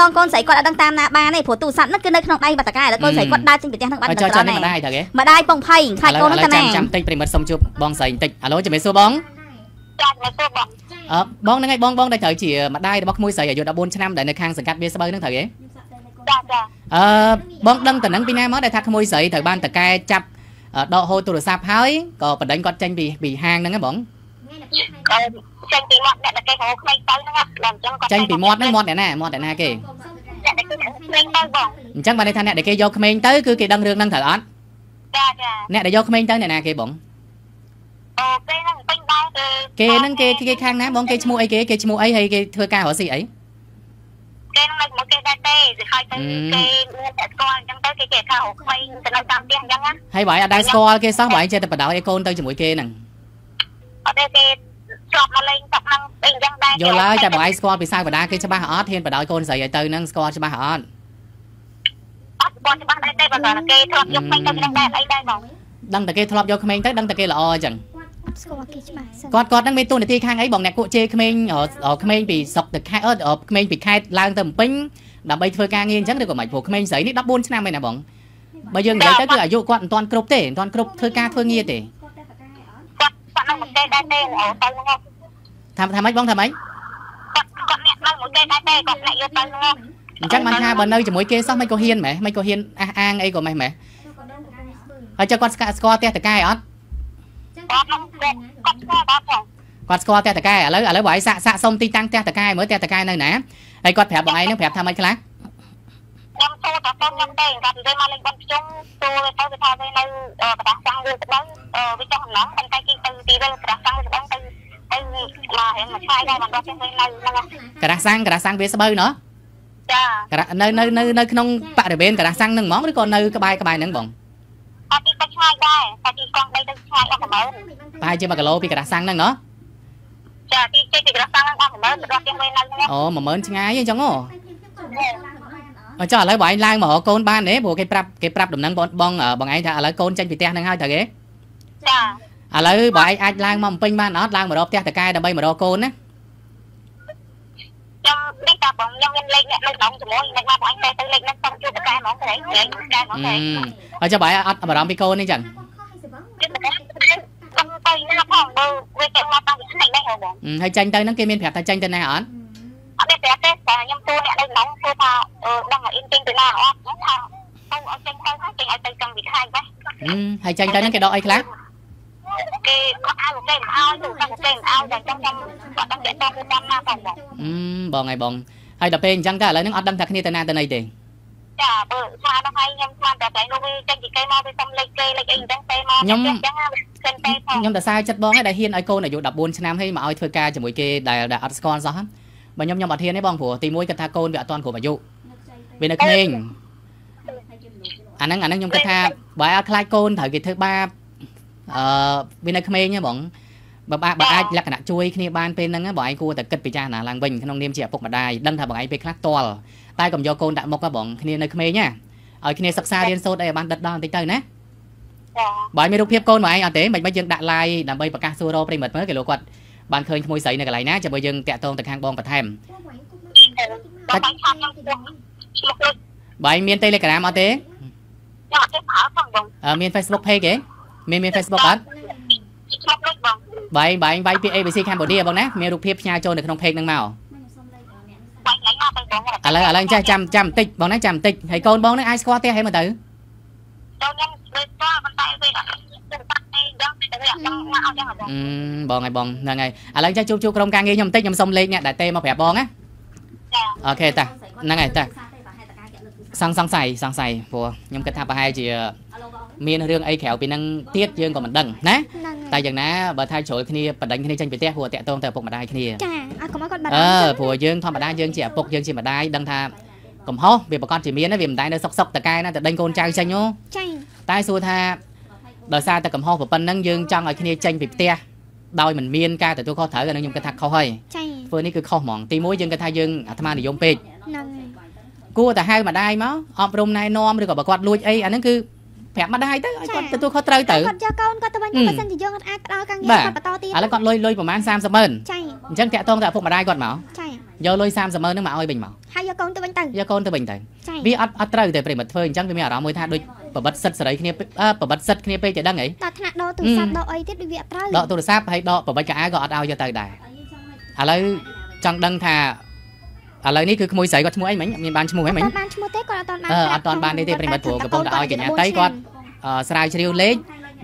តងកូនស្រីគាត់អត់ដឹងតាមណាបានទេព្រោះទូរស័ព្ទហ្នឹងគឺនៅក្នុងដៃបាតកាដល់កូនស្រីគាត់ដើរចេញពីផ្ទះហ្នឹងបាត់មិនត្រង់ទេម្ដាយតាគេម្ដាយពងភ័យខ្លាចកូនហ្នឹងតាណាចាំចាំតិចប្រិមិត្តសុំជួបបងស្រីបន្តិចអាឡូជំរាបសួរបងចាជំរាបសួរបងអឺបងហ្នឹងឯងបងបងដែលត្រូវជាម្ដាយរបស់ក្មួយស្រីអាយុ14ឆ្នាំដែលនៅខាងសង្កាត់វាស្បូវហ្នឹងត្រូវទេចាចាអឺបងដឹងតំណឹងពីណាមកដែលថាក្មួយស្រីត្រូវបានតកែចាប់ដកហូរទូរស័ព្ទហើយក៏បណ្ដេញគាត់ចេញពីពីហាងហ្នឹងហ៎បងចា ចេញពីមាត់អ្នកដែលគេហៅក្មេងទៅហ្នឹងដល់អញ្ចឹងគាត់ចេញពីមាត់ហ្នឹងមាត់អ្នកណាមាត់អ្នកណាគេអ្នកដែលគេហៅក្មេងទៅបងអញ្ចឹងបានន័យថាអ្នកដែលគេយកក្មេងទៅគឺគេដឹងរឿងហ្នឹងត្រូវអត់ចាចាអ្នកដែលយកក្មេងទៅអ្នកណាគេបងអូគេហ្នឹងពេញដែរគេគេហ្នឹងគេគេខាងណាបងគេឈ្មោះអីគេគេឈ្មោះអីហើយគេធ្វើការរកស៊ីអីគេហ្នឹងមកគេដែរទេគេហើយទៅគេមានតែស្គាល់អញ្ចឹងទៅគេគេថារកក្មេងទៅនៅតាមផ្ទះអញ្ចឹងណាហើយបើឯងអត់ដែលស្គាល់គេសោះបើឯងចេះតែបដ ாய் ឲ្យកូនទៅជាមួយគេហ្នឹង អត់ទេគេជាប់មកលេងទឹកហ្នឹងអីអញ្ចឹងដែរយកឡើយតែបើឯងស្គាល់ពីសាវតាគេច្បាស់អត់ហ៊ានបដ ாய் កូនស្រីឲ្យទៅហ្នឹងស្គាល់ច្បាស់អត់អត់គាត់ច្បាស់ដែរទេបើគាត់គេធ្លាប់យកក្មេងទៅនឹងដែរអីដែរបងដឹងតែគេធ្លាប់យកក្មេងទៅដឹងតែគេល្អអញ្ចឹងស្គាល់គេច្បាស់សិនគាត់គាត់ហ្នឹងមានទូនាទីខាងអីបងអ្នកគក់ជេរក្មេងអឺក្មេងពីស្រុកទៅខេត្តអឺក្មេងពីខេត្តឡើងទៅភ្នំពេញដើម្បីធ្វើការងារអញ្ចឹងឬក៏មិនព្រោះក្មេងស្រីនេះ14ឆ្នាំឯណាបងបើយើងនិយាយទៅគឺអាយុគាត់មិនទាន់គ្រប់ទេមិនទាន់គ្រប់ធ្វើការធ្វើងារទេគាត់គាត់ នឹងមកគេដែរទេអូទៅហ្នឹងថាថាម៉េចបងថាម៉េចគាត់គាត់អ្នកនៅមកគេដែរទេគាត់អ្នកយកទៅហ្នឹងអញ្ចឹងបានថាបើនៅជាមួយគេសោះមិនក៏ហ៊ានម៉េះមិនក៏ហ៊ានអះអាងអីក៏ម៉េះម៉េះហើយចុះគាត់ស្គាល់ស្គាល់ផ្ទះតកែអត់គាត់ហ្នឹងគាត់គាត់ស្គាល់បាទផងគាត់ស្គាល់ផ្ទះតកែឥឡូវឥឡូវបើឯងសាកសាកសុំទីតាំងផ្ទះតកែមើលផ្ទះតកែនៅណាហើយគាត់ប្រាប់បងឯងហ្នឹងប្រាប់ថាម៉េចខ្លះ ខ្ញុំចូលតែខ្ញុំខ្ញុំទេគាត់និយាយមកលេងបាត់ខ្ញុំចូលទៅគេថាវានៅប្រដាសាំងវាស្បឹងវាចង់អំឡងប៉ុន្តែគេទៅទីវិញប្រដាសាំងវាស្បឹងទៅទៅមកហែមកឆ្ងាយដែរមិនដល់គេនៅហ្នឹងការ៉ាសាំងការ៉ាសាំងវាស្បូវណោះចាការ៉ានៅនៅនៅនៅក្នុងបរិវេណការ៉ាសាំងហ្នឹងហ្មងឬក៏នៅក្បែរក្បែរហ្នឹងបងអត់ទីទៅឆ្ងាយដែរតែទីកង់ដីទៅឆ្ងាយអស់ប្រហែលប្រហែលជា1គីឡូពីការ៉ាសាំងហ្នឹងណោះចាទីទីប្រដាសាំងអស់ប្រហែលដល់គេនៅហ្នឹងអូ10000ឆ្ងាយអញ្ចឹងអូ អញ្ចឹងឥឡូវបងឯងឡើងមករកកូនបានទេព្រោះគេប្រាប់គេប្រាប់ដំណឹងបងបងបងឯងថាឥឡូវកូនចេញពីផ្ទះហ្នឹងហើយតើគេចាឥឡូវបងឯងអាចឡើងមកពេញបានអត់ឡើងមករកផ្ទះតកែដើម្បីមករកកូនណាខ្ញុំនេះតែបងខ្ញុំមានលេខអ្នកនៅក្នុងជាមួយអ្នកមកបងទៅទៅលេខហ្នឹងសុំជួបតកែហ្មងទេលេខដែរហ្មងទេអញ្ចឹងបងឯងអត់បារម្ភពីកូននេះអញ្ចឹងជួបតកែខ្ញុំទៅណាផងបើវាទៅមកតាមផ្នែកនេះហ៎បងហើយចេញទៅហ្នឹងគេមានប្រាប់ថាចេញទៅណាអត់ អត់ទេប្រាប់ទេតែខ្ញុំទូអ្នកនៅក្នុងទូថាអឺដឹងថាអ៊ីនទិញទៅណាអត់ខ្ញុំថាទៅឲ្យចេញទៅហើយចេញឲ្យទៅចង់វិខាយដែរហើយចេញទៅហ្នឹងគេដកអីខ្លះគេគាត់ឲ្យគេមិនឲ្យទូតែគេមិនឲ្យតែចង់ខ្ញុំគាត់ដឹងតែតទៅតាមណាផងបងបងហើយបងហើយដល់ពេលអញ្ចឹងទៅឥឡូវហ្នឹងអត់ដឹងថាគ្នាទៅណាទៅណីទេចាបើស្មានដល់ហើយខ្ញុំស្មានតែតែនោះវាចេញពីគេមកវាសុំលេខគេលេខអីអញ្ចឹងទៅមកអញ្ចឹងចេញទៅផងខ្ញុំតែសារចិត្តបងឯងដែលហ៊ានឲ្យកូនអាយុ14ឆ្នាំហើយមកឲ្យធ្វើការជាមួយគេដែលដែលអត់ស្គាល់សោះ បើខ្ញុំខ្ញុំអត់ហ៊ានទេបងព្រោះទីមួយគាត់ថាកូនវាអត់ទាន់គ្រប់អាយុវានៅក្មេងអាហ្នឹងអាហ្នឹងខ្ញុំគិតថាបើអត់ខ្លាចកូនត្រូវគេធ្វើបាបអឺវានៅក្មេងហ៎បងបើបើបើអាចលក្ខណៈជួយគ្នាបានពេលហ្នឹងបងឯងគួរតែគិតពិចារណាឡើងវិញក្នុងនាមជាឪពុកម្ដាយដឹងថាបងឯងពេលខ្លះតល់តែកុំយកកូនដាក់មុខហ៎បងគ្នានៅក្មេងណាឲ្យគ្នាសិក្សារៀនសូត្រអីឲ្យបានដិតដល់បន្តិចទៅណាចាបើឲ្យមានរូបភាពកូនមកឯងអត់ទេមិនមិនយើងដាក់ live ដើម្បីប្រកាសសួររកប្រិមិត្តមើលគេលោកគាត់ បានឃើញក្មួយស្រីនៅកន្លែងណាចាំបើយើងតាក់ទងទៅខាងបងបន្ថែមដល់បាញ់ឆាប់ខ្ញុំឈ្មោះឈ្មោះដូចបើឯងមាន Telegram អត់ទេខ្ញុំអត់ទេប្រើផងបងអឺមាន Facebook page ទេមានមាន Facebook អត់ឈ្មោះដូចបងបើឯងបើឯងវាយពី ABC Cambodia បងណាមានរូបភាពផ្ញើចូលនៅក្នុង page ហ្នឹងមកបាញ់ឡើងមកទៅបងឥឡូវឥឡូវចេះចាំចាំបន្តិចបងណាចាំបន្តិចហើយកូនបងហ្នឹងអាចស្គាល់ផ្ទះហេមើលទៅចូលខ្ញុំដូចតប៉ុន្តែវាអត់ទៅបាត់ បងអឺបងហើយបងហ្នឹងហើយឥឡូវចេះជួបជួបក្រុមការងារខ្ញុំបន្តិចខ្ញុំសុំលេខអ្នកដែលទេមកប្រាប់បងណាចាអូខេតាហ្នឹងហើយតាសង្សង្ស័យសង្ស័យព្រោះខ្ញុំគិតថាប្រហែលជាមានរឿងអីក្រៅពីហ្នឹងទៀតយើងក៏មិនដឹងណាហ្នឹងហើយតែយ៉ាងណាបើថាជ្រុលគ្នាបដិញគ្នាចេញពីផ្ទះព្រោះតាក់ទងទៅឪពុកម្ដាយគ្នាចាអត់កុំឲ្យគាត់បារអឺម្ភព្រោះយើងធម្មតាយើងជាឪពុកយើងជាម្ដាយដឹងថាកំហុសវាប្រកាសជាមានណាវាមិនដែរនៅសុកសុកតកែណាតែដេញកូនចៅចេញហ៎ចាតែសួរថា ដោយសារតែកំហុសប៉ុណ្ណឹងយើងចង់ឲ្យគ្នាចេញពីផ្ទះដោយមិនមានការទទួលខុសត្រូវអានឹងខ្ញុំគិតថាខុសហើយចាធ្វើនេះគឺខុសហ្មងទីមួយយើងគិតថាយើងអាត្មានិយមពេកហ្នឹងហើយគួរតែហៅម្ដាយមកអប់រំណែនាំឬក៏បើគាត់លួចអីអាហ្នឹងគឺប្រាប់ម្ដាយទៅឲ្យគាត់ទទួលខុសត្រូវទៅគាត់យកកូនគាត់ទៅវិញហឹមបើសិនជាយើងអត់អាចផ្ដល់ការងារបាទគាត់បន្តទៀតឥឡូវគាត់លុយលុយប្រហែល30ម៉ឺនចាអញ្ចឹងតាក់ទងទៅឪពុកម្ដាយគាត់មកចាយកលុយ30ម៉ឺនហ្នឹងមកឲ្យវិញមកហើយយកកូនទៅវិញទៅយកកូនទៅវិញទៅចាវាអត់អត់ត្រូវទេប្រិមិត្តធ្វើអញ្ចឹងវាមានអារម្មណ៍មួយថាដូច ប្របត្តិសិទ្ធសេរីគ្នាពេកអឺប្របត្តិសិទ្ធគ្នាពេកតែដឹងអីដល់ថ្នាក់ដកទូរស័ព្ទដកអីទៀតដូចវាអត់ត្រូវដកទូរស័ព្ទហើយដកប្របត្តិកៅអៅក៏អត់ឲ្យយកទៅដែរឥឡូវចង់ដឹងថាឥឡូវនេះគឺក្មួយស្រីគាត់ឈ្មោះអីមិញមានបានឈ្មោះហ៎មិញអត់បានឈ្មោះទេគាត់អត់បានអឺអត់ទាន់បានទេទេប្រិមត្តព្រោះកំពុងតែឲ្យកញ្ញាតៃគាត់អឺស្រាវជ្រាវលេខ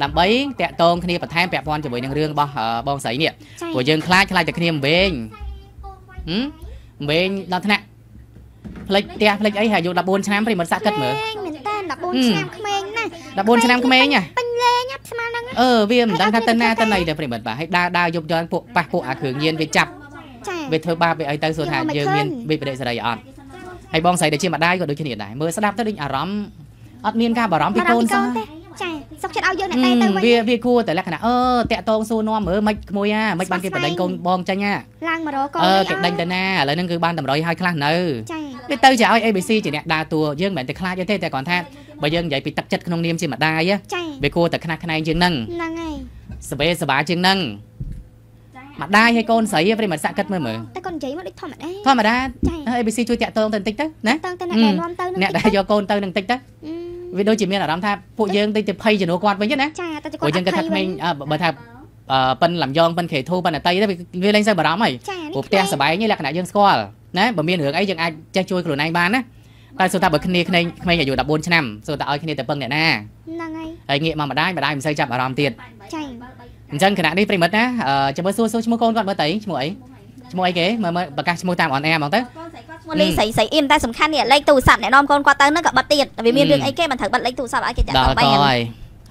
ដើម្បីតាក់ទងគ្នាបន្ថែមពាក់ព័ន្ធជាមួយនឹងរឿងរបស់អឺបងស្រីនេះចាព្រោះយើងខ្លាចខ្លាចតែគ្នាអំវែងហឹមអំវែងដល់ថ្នាក់ផ្លេចផ្ទះផ្លេចអីហើយអាយុ14ឆ្នាំប្រិមត្តសាក់គិតមើលក្មេងមែនតើហឹម14ឆ្នាំក្មេងណាស់ 14ឆ្នាំក្មេងហ៎ពេញលេងណាស់ស្មើនឹងអឺវាមិនដឹងថាទៅណាទៅណីទេប្រិមត្តបាទហើយដើរដើរយប់យន់ពួកប៉ះពួកអាគ្រឿងញៀនវាចាប់ចាវាធ្វើបាបវាអីទៅសួរថាយើងមានវិបរិយសេរីអត់ហើយបងស្រីដែលជាម្ដាយក៏ដូចគ្នាដែរមើលស្ដាប់ទៅដូចអារម្មណ៍អត់មានការបារម្ភពីកូនសោះទេចាសុកចិត្តឲ្យយកអ្នកតែទៅវិញវាវាគួរតែលក្ខណៈអឺតាក់តងសួរនាំមើលមិនក្មួយអាមិនបានគេបដិញកូនបងចាញ់អាឡើងមករកកូនអឺគេដេញទៅណាឥឡូវហ្នឹងគឺបានតម្រុយឲ្យខ្លះនៅចា វាទៅជាឲ្យ ABC ជាអ្នកដើរតួយើងមិនមែនតែខ្លាចទេតែគ្រាន់ថាបើយើងនិយាយពីទឹកចិត្តក្នុងនាមជាម្ដាយចាវាគួរតែខ្នះខ្នែងជាងហ្នឹងហ្នឹងហើយសបេសបាជាងហ្នឹងម្ដាយឲ្យកូនស្រីប្រិមត្តសាក់គិតមើលមើលតែគាត់និយាយមកដូចធម្មតាធម្មតាចា ABC ជួយតាក់តងទៅបន្តិចទៅណាតើតើអ្នកដែលនាំទៅអ្នកដែលយកកូនទៅនឹងបន្តិចទៅវាដូចជាមានអារម្មណ៍ថាពួកយើងតិចទៅភ័យជំនួសគាត់វិញណាចាតែគាត់ព្រោះយើងគិតថាក្មេងអ่าបើថាអឺប៉ិនលំយ៉ងប៉ិនខេធូប៉ិនអតីទៅវាវាលែងសូវបារម្ភហើយចាព្រោះផ្ទះសបែងនេះលក្ខណៈយើងស្គាល់ ណាបើមានរឿងអីយើងអាចចេះជួយខ្លួនឯងបានណាតែសួរថាបើគ្នាក្មេងក្មេងអាយុ14ឆ្នាំសួរថាឲ្យគ្នាទៅពឹងអ្នកណាហ្នឹងហើយហើយងាកមកម្ដាយម្ដាយមិនសូវចាប់អារម្មណ៍ទៀតចាអញ្ចឹងខណៈនេះប្រិមិត្តណាអឺចាំមើលសួរសួរឈ្មោះកូនគាត់មើលទៅឈ្មោះអីឈ្មោះអីគេមើលមើលប្រកាសឈ្មោះតាមអនអែហ្មងទៅឈ្មោះលីស្រីស្រីអ៊ីមតែសំខាន់នេះលេខទូរស័ព្ទអ្នកនាំកូនគាត់ទៅហ្នឹងក៏បិទទៀតវាមានរឿងអីគេមិនត្រូវបិទលេខទូរស័ព្ទឲ្យគេតាក់ដល់ទងកបានហើយ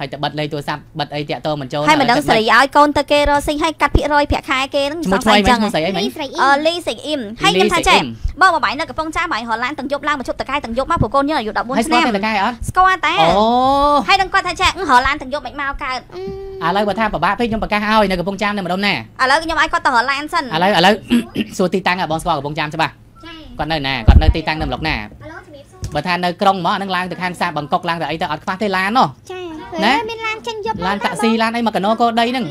ហើយទៅបិទលេខទូរស័ព្ទបិទអីតាក់តងមិនចូលហើយមិនដឹងស្រីឲ្យកូនទៅគេរកស៊ីឲ្យកាត់ភាគរយប្រាក់ខែគេហ្នឹងឈ្មោះសង្ឆ្ស័លៃយមិចឹនងឈ្មោះស្រីអីមិញស្រីអ៊ីមលីស្រីអ៊ីមហើយខ្ញុំថាចេះបងបបាយនៅកំពង់ចាមហើយហរឡានទាំងយប់ឡើងមកជប់តកែទាំងយប់មកព្រោះកូនយើងអាយុហើយ14ស្គាឆ្នាំល់តែកែអត់ស្គាល់តែអូហើយនឹងគាត់ថាចេះហរឡានទាំងយប់មិនមកកើតឥឡូវបើថាពិបាកពេកខ្ញុំប្រកាសឲ្យនៅកំពង់ចាមនៅម្ដុំណាឥឡូវខ្ញុំឲ្យគាត់ទៅហរឡានសិនឥឡូវឥឡូវសួរទីតាំងឲ្យបងស្គាល់កំពង់ចាមច្បាស់គាត់នៅណាគាត់នៅទីតាំងនៅម្លុកណាបើថានៅក្រុងហ្មងអានឹងឡើងទៅខាងផ្សារបង្កុកឡើងទៅអីទៅអត់ខ្វះទេឡាននោះចា ណាមានឡានចេញយប់ឡានតាក់ស៊ីឡានអីមកកណូកោដីហ្នឹង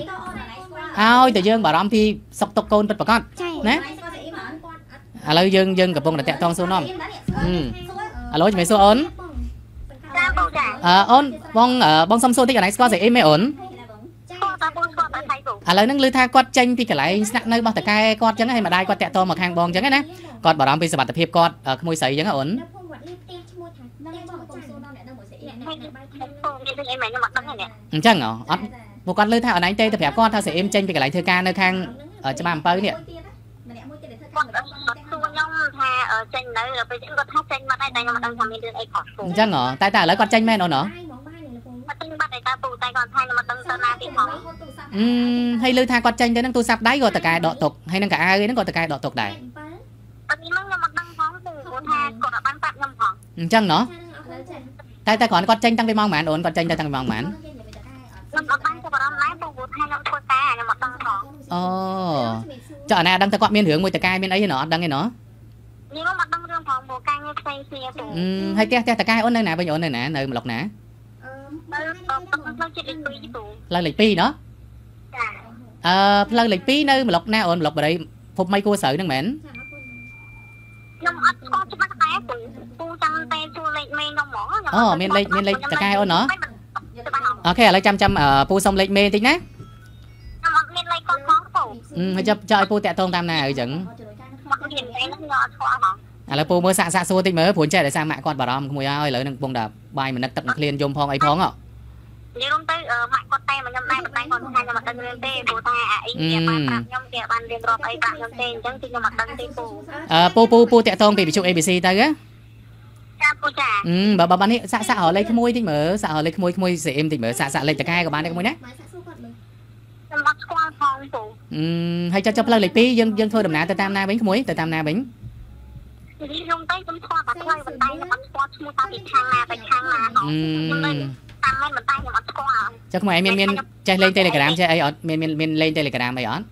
ឲ្យតែយើងបារម្ភពីសុខទុក្ខកូនពិតប្រាកដចាណាឥឡូវយើងយើងកំពុងតែតាក់ទងសួរនាំឥឡូវជំរាបសួរអូនតាមពូចាអឺអូនបងអឺបងសុំសួរតិចកន្លែងស្គាល់ស្រីអីមែនអូនពូតាមពូស្គាល់តែថៃពូឥឡូវហ្នឹងឮថាគាត់ចេញពីកន្លែងស្នាក់នៅរបស់តកែគាត់ចឹងហើយម្ដាយគាត់តាក់ទងមកខាងបងចឹងណាគាត់បារម្ភពីសុខភាពគាត់អឺក្មួយស្រីចឹងណាអូនពូនិយា យអីមែនខ្ញុំអត់ដឹងទេអញ្ចឹងហ៎អត់ពួកគាត់លើថាអនឡាញទេទៅប្រាប់គាត់ថាស្រីអ៊ីមចេញពីកន្លែងធ្វើការនៅខាងអឺច្បារអំពៅនេះគាត់អត់សួរខ្ញុំថាចេញនៅដល់ពេលគាត់ថាចេញមកដែរតែខ្ញុំអត់ដឹងថាមានរឿងអីខុសពូអញ្ចឹងហ៎តែតែឥឡូវគាត់ចេញមែនអូនហ៎អត់ទិញបាត់តែតាពូតែគាត់ថាខ្ញុំអត់ដឹងទៅណាទៀតផងអឺហើយលើថាគាត់ចេញទៅហ្នឹងទូរស័ព្ទដៃក៏តកែដកទុកហើយនឹងកៅអៅហ្នឹងក៏តកែដកទុកដែរអត់នេះមកខ្ញុំអត់ដឹងផងពូគាត់ថាគាត់អត់បានប្រាប់ខ្ញុំផងអញ្ចឹងណោះ តែតែគ្រាន់គាត់ចេញតាំងពីម៉ោងប៉ុន្មានអូនគាត់ចេញទៅតាំងពីម៉ោងប៉ុន្មានខ្ញុំអត់បានចាប់អារម្មណ៍ដែរពូគាត់ថាខ្ញុំធ្វើការខ្ញុំអត់ដឹងផងអូចុះអាណាដឹងតែគាត់មានរឿងមួយតកែមានអីទេណោះអត់ដឹងទេណោះខ្ញុំអត់ដឹងរឿងផងពូការងារផ្សេងគ្នាពូអឺហើយផ្ទះផ្ទះតកែអូននៅណាវិញអូននៅណានៅម្លុកណាបើខ្ញុំទៅចិត្តលេខ2ពូផ្លូវលេខ2ណោះចាអឺផ្លូវលេខ2នៅម្លុកណាអូនម្លុកបរិយភពមីគួរស្រូវហ្នឹងមែនខ្ញុំអត់ស្គាល់ច្បាស់ អូមានលេខមានលេខតកែអូនណោះច្បាស់ហ្មងអូខេឥឡូវចាំចាំអឺពូសុំលេខមេបន្តិចណាខ្ញុំអត់មានលេខគាត់ផងពូអឺហើយចាប់ចុះឲ្យពូតាក់ទងតាមណាអីចឹងមករៀនឯងខ្ញុំអត់ស្គាល់ហ្មងឥឡូវពូមើលសាក់សាក់សួរតិចមើលព្រោះចេះតែសារម៉ាក់គាត់បារម្ភក្មួយហើយឥឡូវនឹងកំពុងតែបាយមនឹកទឹកនឹងឃ្លានយំផងអីផងហ៎និយាយរួមទៅម៉ាក់គាត់តែមកខ្ញុំដែរប៉ុន្តែគាត់ថាខ្ញុំអត់ដឹងរឿងទេព្រោះថាអាអ៊ីគេបានប្រាប់ខ្ញុំគេបានរៀនរាប់អីប្រាប់ខ្ញុំទេអញ្ចឹងគឺខ្ញុំអត់ដឹងទេពូអឺពូពូពូតាក់ទងពីវិទ្យុ ABC ទៅហ៎ ចាពូចាអឺបើបើបាននេះសាក់សាក់រលេខក្មួយតិចមើលសាក់រលេខក្មួយក្មួយ CM តិចមើលសាក់សាក់លេខតកែក៏បានដែរក្មួយណាខ្ញុំអត់ស្គាល់ផងពូអឺហើយចុះចុះផ្លូវលេខ2យើងយើងធ្វើដំណើរទៅតាមណាវិញក្មួយទៅតាមណាវិញនិយាយរួមទៅខ្ញុំស្គាល់តែផ្លូវប៉ុន្តែខ្ញុំអត់ស្គាល់ឈ្មោះតាពីខាងណាទៅខាងណាហ៎អឺតាមមែនប៉ុន្តែខ្ញុំអត់ស្គាល់ចុះក្មួយឯងមានមានចេះលេង Telegram ចេះអីអត់មានមានមានលេង Telegram អីអត់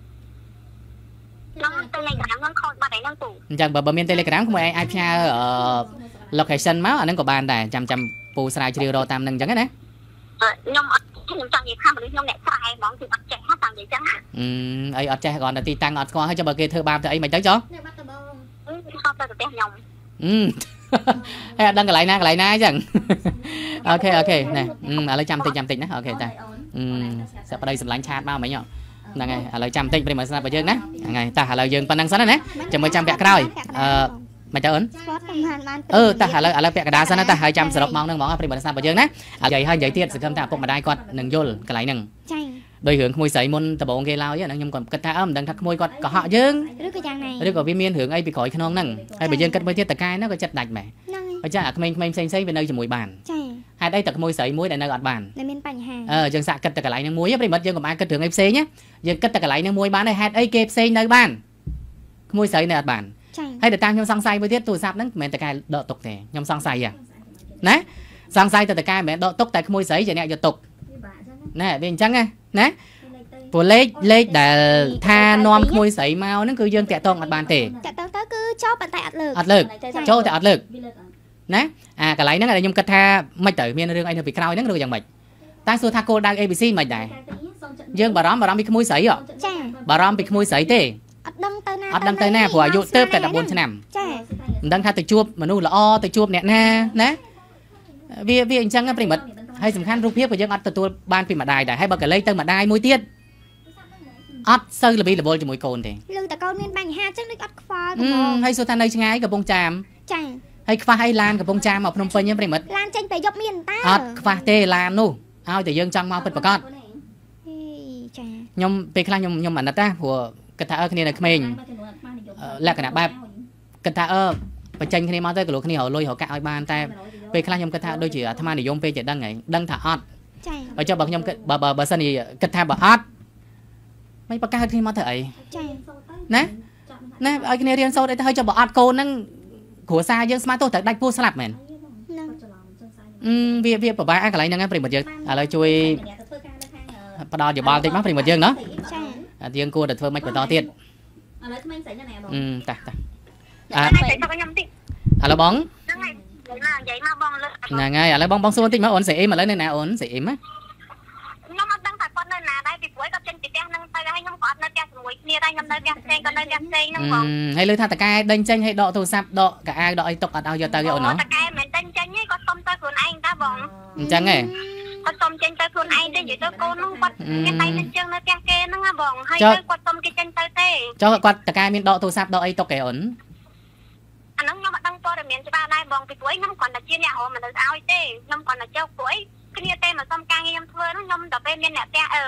ខ្ញុំ Telegram ខ្ញុំខូចបាត់ហើយហ្នឹងពូអញ្ចឹងបើបើមាន Telegram ក្មួយឯងអាចផ្ញើអឺ location មកអាហ្នឹងក៏បានដែរចាំចាំពូស្រាវជ្រាវរកតាមហ្នឹងអញ្ចឹងណាខ្ញុំអត់ខ្ញុំចង់និយាយថាមនុស្សខ្ញុំអ្នកស្រែហ្មងគឺអត់ចេះថាតាមនិយាយចឹងអឺអីអត់ចេះគ្រាន់តែទីតាំងអត់ស្គាល់ហើយចុះបើគេធ្វើបាបទៅអីមិនទៅចុះស្គាល់ទៅប្រទេសខ្ញុំអឺហើយអត់ដឹងកន្លែងណាកន្លែងណាអញ្ចឹងអូខេអូខេណែឥឡូវចាំតិចចាំតិចណាអូខេតាសប្តីសម្លាញ់ឆាតមកមិញហ្នឹងហើយឥឡូវចាំតិចប្រិមស្នាប់របស់យើងណាហ្នឹងហើយតាឥឡូវយើងប៉ុណ្ណឹងសិនណាចាំមើលចាំពាក់ក្រោយអឺ មិនទៅអូនស្គាល់សំខាន់បានអឺតាឥឡូវឥឡូវពាក់កណ្ដាលសិនណាតាហើយចាំសរុបម៉ោងហ្នឹងហ្មងប្រិមត្តស្នាប់របស់យើងណានិយាយហើយនិយាយទៀតសង្ឃឹមថាឪពុកម្ដាយគាត់នឹងយល់កន្លែងហ្នឹងចាដោយរឿងក្មួយស្រីមុនដំបូងគេឡើយហ្នឹងខ្ញុំគាត់គិតថាអឺមិនដឹងថាក្មួយគាត់កុហកយើងឬក៏យ៉ាងណាឬក៏វាមានរឿងអីពីក្រោយខ្នងហ្នឹងហើយបើយើងគិតមើលទៀតតកែហ្នឹងក៏ចិត្តដាច់ម៉ែហ្នឹងអញ្ចឹងអាក្មេងៗផ្សេងៗវានៅជាមួយបានចាហេតុអីតែក្មួយស្រីមួយដែលនៅអត់បានដែលមានបញ្ហាអឺយើងសាកគិតតែកន្លែងហ្នឹងមួយប្រិមត្តយើងកុំអាចគិតរឿងអីផ្សេងណាយើងគិតតែកន្លែងហ្នឹងមួយបានហើយហេតុអីគេផ្សេងនៅបានក្មួយស្រីនៅអត់បានចា ហើយតែតាមខ្ញុំសង្ស័យមួយទៀតទូរស័ព្ទហ្នឹងមិនមែនតកែដកទុកទេខ្ញុំសង្ស័យហ៎ណាសង្ស័យតែតកែមិនមែនដកទុកតែក្មួយស្រីជាអ្នកយកទុកណែវាអញ្ចឹងណាណាព្រោះលេខលេខដែលថានាំក្មួយស្រីមកហ្នឹងគឺយើងតាក់តងអត់បានទេចាទៅទៅគឺចូលប៉ុន្តែអត់លើកអត់លើកចូលតែអត់លើកណាអាកន្លែងហ្នឹងដែលខ្ញុំគិតថាមិនទៅមានរឿងអីនៅពីក្រោយហ្នឹងឬយ៉ាងម៉េចតែសួរថាគោលដៅ ABC មិនដែរយើងបារម្ភបារម្ភពីក្មួយស្រីហ៎ចាបារម្ភពីក្មួយស្រីទេអត់ដឹងទៅណា អត់ដឹងទៅណាព្រោះអាយុទៅតែ14ឆ្នាំចាមិនដឹងថាទៅជួបមនុស្សល្អទៅជួបអ្នកណាណាវាវាអញ្ចឹងណាប្រិមិត្តហើយសំខាន់រូបភាពក៏យើងអត់ទទួលបានពីម្ដាយដែរហើយបើកលេចទៅម្ដាយមួយទៀតអត់សូវល្វីល្វល់ជាមួយកូនទេលឺតកូនមានបញ្ហាចឹងដូចអត់ខ្វល់អឺកំងហើយសួរថានៅឆ្ងាយកំពង់ចាមចាហើយខ្វះអីឡានកំពង់ចាមមកភ្នំពេញហ្នឹងប្រិមិត្តឡានចេញតែយប់មានតាអត់ខ្វះទេឡាននោះឲ្យតែយើងចង់មកពិតប្រាកដហេចាខ្ញុំពេលខ្លះខ្ញុំខ្ញុំអាណិតណាព្រោះ គិតថាអើគ្នានៅក្មេងលក្ខណៈបែបគិតថាអឺបញ្ចេញគ្នាមកទៅក៏លោកគ្នារលុយរកកាក់ឲ្យបានតែពេលខ្លះខ្ញុំគិតថាដូចជាអាត្មានិយមពេកចេះដឹងហើយដឹងថាអត់ចាបើចុះបើខ្ញុំគិតបើបើបើសិនជាគិតថាបើអត់មិនបកកើតគ្នាមកធ្វើអីចាណាណាឲ្យគ្នារៀនសូត្រអីទៅហើយចុះបើអត់កូនហ្នឹងគ្រួសារយើងស្មានទោះតែដាច់ពោះស្លាប់មែននឹងអឺវាវាពិបាកអាកន្លែងហ្នឹងណាប្រិមិត្តយើងឥឡូវជួយផ្ដល់យោបល់តិចមកប្រិមិត្តយើងណោះចាអា យើងគួរតែធ្វើម៉េចបន្តទៀតឥឡូវក្មេងស្រីនៅណាបងអឺតាតាអ่าអាតែទៅខ្ញុំតិចឥឡូវបងហ្នឹងហើយនិយាយមកនិយាយមកបងលើកហ្នឹងហើយឥឡូវបងបងសួរបន្តិចមកអូនសេអ៊ីមឥឡូវនៅណាអូនសេអ៊ីមណាខ្ញុំអត់ដឹងថាគាត់នៅណាដែរពីព្រោះគាត់ចេញពីផ្ទះហ្នឹងទៅហើយខ្ញុំក៏អត់នៅផ្ទះជាមួយគ្នាដែរខ្ញុំនៅផ្ទះផ្សេងគាត់នៅផ្ទះផ្សេងហ្នឹងបងហើយលើថាតកែដេញចេញឲ្យដកទូរស័ព្ទដកកៅអៅដកអីទុកអត់ឲ្យយកទៅទេអូនណោះតកែមិនចេញចេញទេគាត់សុំទៅខ្លួនឯងតាបងអញ្ចឹងហ៎ គាត់សុំចេញទៅខ្លួនឯងទេនិយាយទៅកូនហ្នឹងគាត់អឺគេតែនឹងជើងនៅផ្ទះគេហ្នឹងណាបងហើយចុះទៅគាត់សុំគេចេញទៅទេចុះគាត់តកែមានដកទូរស័ព្ទដកអីទុកទេអូនអាហ្នឹងខ្ញុំអត់ដឹងព័ត៌មានច្បាស់ដែរបងពីព្រោះខ្ញុំគ្រាន់តែជាអ្នករមមនុស្សឲ្យទេខ្ញុំគ្រាន់តែចុះព្រោះអីគ្នាទេមកសុំការងារខ្ញុំធ្វើហ្នឹងខ្ញុំដល់ពេលមានអ្នកផ្ទះអឺ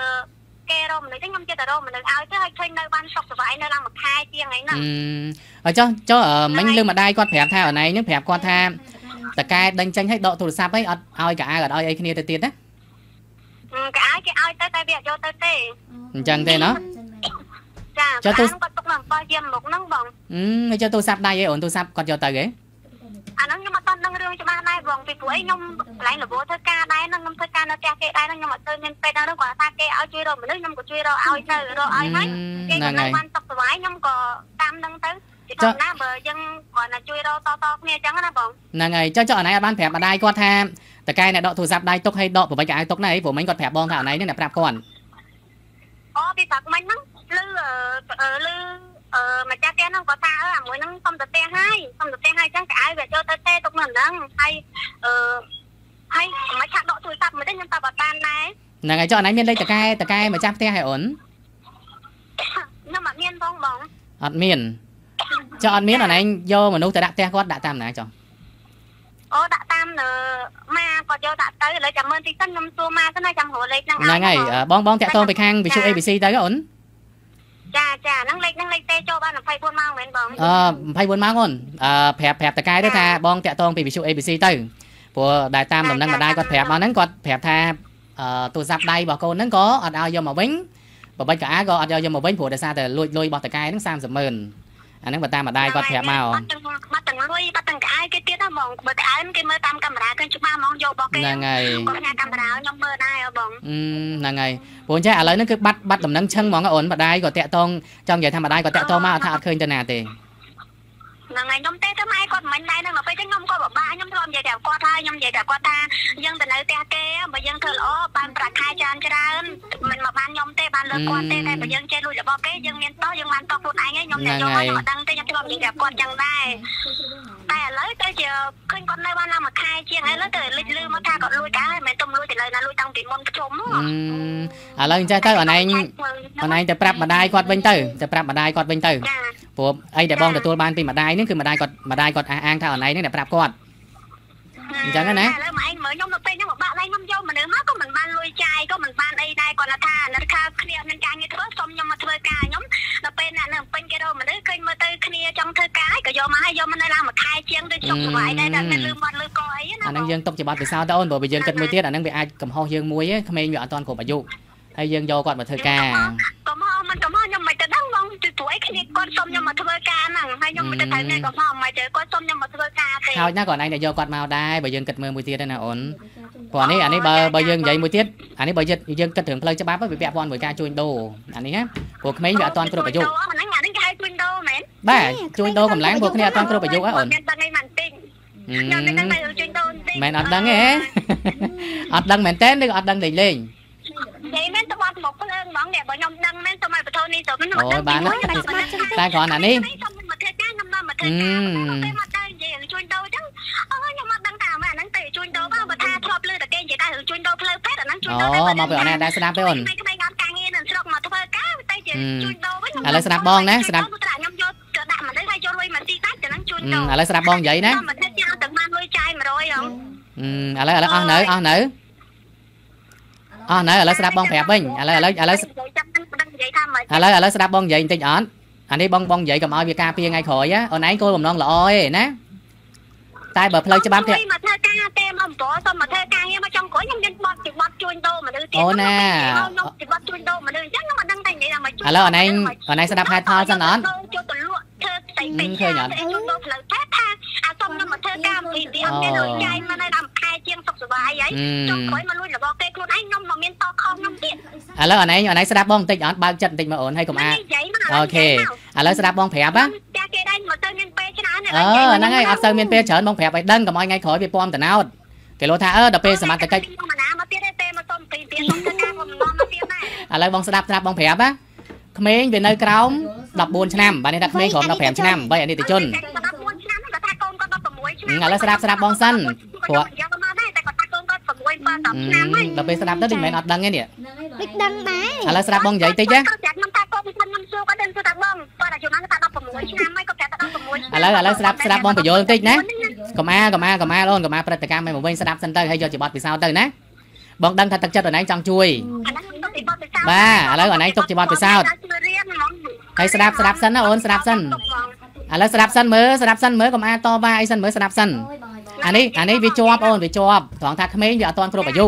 គេរមមនុស្សទេខ្ញុំជាតែរមមនុស្សឲ្យទៅហើយឃើញនៅបានសុខសប្បាយនៅឡើងមួយខែជាងអីហ្នឹងអឺហើយចុះចុះអឺមិញលើម្ដាយគាត់ប្រាប់ថាអូនឯងហ្នឹងប្រាប់គាត់ថាតកែដេញចេញឲ្យដកទូរស័ព្ទឲ្យអត់ឲ្យកៅអៅអត់ឲ្យអីគ្នាទៅទៀតណាអឺ គេឲ្យគេឲ្យទៅតែវាអត់យកទៅទេអញ្ចឹងទេណោះចាចុះទូគាត់គាត់ទុកនៅអំពើយាមមុខហ្នឹងបងអឺហើយចុះទូរស័ព្ទដៃឯអូនទូរស័ព្ទគាត់យកទៅហ៎អាហ្នឹងខ្ញុំអត់ទាន់ដឹងរឿងច្បាស់ដែរបងពីព្រោះអីខ្ញុំកន្លែងលវធ្វើការដែរហ្នឹងខ្ញុំធ្វើការនៅផ្ទះគេដែរហ្នឹងខ្ញុំអត់ទៅមានពេលហ្នឹងគាត់ថាគេឲ្យជួយរកមនុស្សខ្ញុំក៏ជួយរកឲ្យទៅរកឲ្យហើយគេហ្នឹក៏ងនៅហើយបានសុខសប្បាយខ្ញុំក៏តាមនឹងទៅ ជាធម្មតាបើយើងគាត់ណាជួយរកតតគ្នាអញ្ចឹងណាបងហ្នឹងហើយចុះចុះអូនឯងអត់បានប្រាប់ម្ដាយគាត់ថាតកែអ្នកដកទូរស័ព្ទដៃទុកឲ្យដកប្រវិចកៅអៅទុកណាអីព្រោះមិញគាត់ប្រាប់បងថាអូនឯងហ្នឹងអ្នកប្រាប់គាត់អូពីបាក់មិញហ្នឹងលឺអឺលឺអឺម្ចាស់ផ្ទះហ្នឹងគាត់ថាអើអាមួយហ្នឹងសុំទៅផ្ទះហើយសុំទៅផ្ទះហើយអញ្ចឹងក៏ឲ្យវាចូលទៅទេទុកនៅហ្នឹងហើយអឺហើយមិនឆាក់ដកទូរស័ព្ទមកទេខ្ញុំតបអត់បានដែរហ្នឹងហើយចុះអូនឯងមានលេខតកែតកែម្ចាស់ផ្ទះឲ្យអូនខ្ញុំអត់មានបងបងអត់មាន ចុះអត់មានអូនឯងយកមនុស្សទៅដាក់ផ្ទះគាត់ដាក់តាមណាចុះអូដាក់តាមនៅម៉ាគាត់យកដាក់ទៅឥឡូវចាំមើលទីសិនខ្ញុំសួរម៉ាសិនហើយចាំរកលេខហ្នឹងហ្នឹងហើយអឺបងបងតាក់ទងទៅខាងវិទ្យុ ABC ទៅអូនចាចាហ្នឹងលេខហ្នឹងលេខទេចូលបាន24ម៉ោងមែនបងអឺ24ម៉ោងអូនអឺប្រាប់ប្រាប់តកែទៅថាបងតាក់ទងពីវិទ្យុ ABC ទៅព្រោះដែលតាមដំណឹងម្ដាយគាត់ប្រាប់មកហ្នឹងគាត់ប្រាប់ថាអឺទូរស័ព្ទដៃរបស់កូនហ្នឹងក៏អត់ឲ្យយកមកវិញបបិចកៅអៅក៏អត់យកយកមកវិញព្រោះដោយសារតែលួចលុយរបស់តកែហ្នឹង30ម៉ឺន អាហ្នឹងបើតាមម្ដាយគាត់ប្រាប់មកបាត់ទាំងបាត់ទាំងលុយបាត់ទាំងក្អែគេទៀតណាបងបើក្អែគេមើលតាមកាមេរ៉ាឃើញច្បាស់ហ្មងយករបស់គេហ្នឹងហើយគាត់ញ៉ាកាមេរ៉ាខ្ញុំមើលដែរហ៎បងអឺហ្នឹងហើយព្រោះអញ្ចឹងឥឡូវហ្នឹងគឺបាត់បាត់ដំណឹងឆឹងហ្មងអូនម្ដាយក៏តាក់ទងចង់និយាយថាម្ដាយក៏តាក់ទងមកថាអត់ឃើញទៅណាទេ ហ្នឹងហើយខ្ញុំទេទៅម៉ែគាត់មិនដែរហ្នឹងដល់ពេលចឹងខ្ញុំក៏បបាក់ខ្ញុំធ្លាប់និយាយតែគាត់ហើយខ្ញុំនិយាយតែគាត់ថាយើងទៅនៅផ្ទះគេបើយើងធ្វើល្អបានប្រាក់ខែច្រើនច្រើនមិនមកបានខ្ញុំទេបានលើគាត់ទេតែបើយើងចេះលួចរបស់គេយើងមានតោះយើងបានតោះខ្លួនឯងឯងខ្ញុំតែយកមកខ្ញុំអត់ដឹងទេខ្ញុំធ្លាប់និយាយតែគាត់ចឹងដែរ តែឥឡូវទៅជាឃើញគាត់នៅបានឡើងមួយខែជាងហើយលើទៅលិចលឺមកថាគាត់លួចដែរមិនទុំលួចទៅលើណាលួចតាំងពីមុនប្រជុំហ្មអឺងឥឡូវអញ្ចឹងទៅអនឯងអនឯងទៅប្រាប់ម្ដាយគាត់វិញទៅទៅប្រាប់ម្ដាយគាត់វិញទៅចាព្រោះអីដែលបងទទួលបានពីម្ដាយហ្នឹងគឺម្ដាយគាត់ម្ដាយគាត់អះអាងថាអនឯងហ្នឹងដែលប្រាប់គាត់អញ្ចឹងណាឥឡូវមកឯងមើលខ្ញុំទៅ ពេលហ្នឹងមកបាក់ដៃខ្ញុំយកមនុស្សមកក៏មិនបានលុយចាយក៏មិនបានអីដែរគាត់ថានៅខាគ្នាមានការងារធ្វើសុំខ្ញុំមកធ្វើការខ្ញុំដល់ពេលណានៅពេញគេរកមនុស្សឃើញមើលទៅគ្នាចង់ធ្វើការក៏យកមកឲ្យយកមកនៅឡើងមួយខែជាងទៅចុកសុវ័យដែរតែមិនលឺមាត់លឺកអីណាអាហ្នឹងយើងຕົកជាបទពិសោធន៍ទៅអូនព្រោះបើយើងគិតមួយទៀតអាហ្នឹងវាអាចកំហុសយើងមួយឯងក្មេងវាអត់ទាន់គ្រប់អាយុហើយយើងយកគាត់មកធ្វើការក៏មកមិនក៏មកខ្ញុំមិនទៅដឹងបងទៅព្រោះអីគ្នាគាត់សុំខ្ញុំមកធ្វើការហ្នឹងហើយខ្ញុំមិនទៅត្រូវនេះក៏មកមិនទៅគាត់សុំខ្ញុំមកធ្វើការទេហើយណាគាត់ឯងតែយកគាត់មកដែរបើយើងគិតមើលមួយទៀតណាអូន ព្រោះអានេះអានេះបើបើយើងនិយាយមួយទៀតអានេះបើយើងយើងគិតរឿងផ្លូវច្បាប់វាពាក់ព័ន្ធមួយការជួញដូរអានេះណាព្រោះក្មេងវាអត់ទាន់គ្រប់អាយុអាហ្នឹងអាហ្នឹងគេហៅជួញដូរមែនបាទជួញដូរកម្លាំងព្រោះគ្នាអត់ទាន់គ្រប់អាយុហ៎អូនមានដឹងអីមិនទិញខ្ញុំមិនដឹងតែជួញដូរទិញមិនអត់ដឹងទេអត់ដឹងមែនតើឬក៏អត់ដឹងលេងលេងនិយាយមែនទៅបាត់មកភ្លើងហ្មងនេះបើខ្ញុំដឹងមែនទៅមកបទនេះទៅខ្ញុំអូបានណាតែគ្រាន់តែនេះខ្ញុំមកធ្វើការខ្ញុំមកធ្វើការពេលមកទៅនិយាយជួញដូរចឹងអូខ្ញុំអត់ដឹងថាអាហ្នឹងទៅជួញដូរបើ អាហ្នឹងជួញអូដូរមកពីអនឡាញដែរស្ដាប់ទេអូនក្មេងៗអត់ការងារនៅស្រុកមកធ្វើការទៅជាជួញដូរវិញឥឡូវស្ដាប់បងណាស្ដាប់ខ្ញុំយកទៅដាក់មនុស្សហើយយកលុយមកទីដាច់ទៅហ្នឹងជួញអឺដូរឥឡូវស្ដាប់បងនិយាយណាមកធ្វើការទៅបានលុយចាយ100ហ៎អឺឥឡូវឥឡូវអស់នៅអស់នៅអស់នៅឥឡូវស្ដាប់បងប្រាប់វិញឥឡូវឥឡូវឥឡូវចាំមិនដឹងនិយាយថាម៉េចឥឡូវឥឡូវស្ដាប់បងនិយាយបន្តិចអត់អានេះបងបងនិយាយកុំឲ្យវាការពារថ្ងៃក្រោយណាអូនឯងគោលបំណងល្អឯណា តែបើផ្លូវច្បាប់ទៀតមកធ្វើការទេមកបងសុំមកធ្វើការងារមកចង់ក្រោយខ្ញុំមានបត់ពីបត់ជួញដូរមនុស្សទៀតអូណាខ្ញុំពីបត់ជួញដូរមនុស្សអញ្ចឹងខ្ញុំមិនដឹងតែនិយាយថាមកជួញឥឡូវអូនឯងអូនឯងស្ដាប់ហេតុផលសិនអត់ចូលទៅលក់ធ្វើផ្សេងពេញឃើញអត់ជួញដូរផ្លូវថាថាអាសុំខ្ញុំមកធ្វើការពីពីអត់មានលុយចាយមកនៅដល់ខែជាងសុខសប្បាយហើយអឺចង់ក្រោយមកលួចរបស់គេខ្លួនឯងខ្ញុំមកមានតខំខ្ញុំទៀតឥឡូវអូនឯងអូនឯងស្ដាប់បងបន្តិចអត់បើកចិត្តបន្តិចមកអូនហើយកុំអានិយាយមកអូខេឥឡូវស្ដាប់បងប្រាប់ណា ហ្នឹងហើយអត់សូវមានពេលច្រើនបងប្រាប់ឲ្យដឹងកុំឲ្យថ្ងៃក្រោយវាពំតំណោតគេលោថាអឺដល់ពេលសមត្ថកិច្ចមកណាមកទៀតទេពេលមកសុំពីទៀតសុំធ្វើការខ្ញុំនាំមកទៀតដែរឥឡូវបងស្ដាប់ស្ដាប់បងប្រាប់ណាក្មេងវានៅក្រោម14ឆ្នាំបាទនេះថាក្មេងក្រោម15ឆ្នាំបីអនិច្ចជន14ឆ្នាំគាត់ថាកូនគាត់16ឆ្នាំឥឡូវស្ដាប់ស្ដាប់បងសិនព្រោះយកមកដែរតែគាត់ថាកូនគាត់6 7 10អឺឆ្នាំហើយដល់ពេលស្ដាប់ទៅដូចមិនមែនអត់ដឹងទេនេះដូចដឹងដែរឥឡូវស្ដាប់បងនិយាយតិចណាគាត់ប្រាប់ខ្ញុំថាកូនខ្ញុំខ្ញុំសួរគាត់ដឹងថាបងគាត់អាយុហ្នឹងថា16ឆ្នាំហើយ ឥឡូវឥឡូវស្ដាប់ស្ដាប់បងបញ្យល់បន្តិចណាកុំអាកុំអាកុំអាអូនកុំអាព្រឹត្តិកម្មឲ្យមកវិញស្ដាប់សិនទៅហើយយកជាបទពិសោធន៍ទៅណាបងដឹងថាទឹកចិត្តអូនឯងចង់ជួយអាហ្នឹងខ្ញុំទុកពីបទពិសោធន៍បាទឥឡូវអូនឯងទុកជាបទពិសោធន៍រៀនហ្មងហើយស្ដាប់ស្ដាប់សិនណាអូនស្ដាប់សិនឥឡូវស្ដាប់សិនមើលស្ដាប់សិនមើលកុំអាតវ៉ាអីសិនមើលស្ដាប់សិនអានេះអានេះវាជាប់អូនវាជាប់ត្រង់ថាក្មេងវាអត់ទាន់គ្រប់អាយុ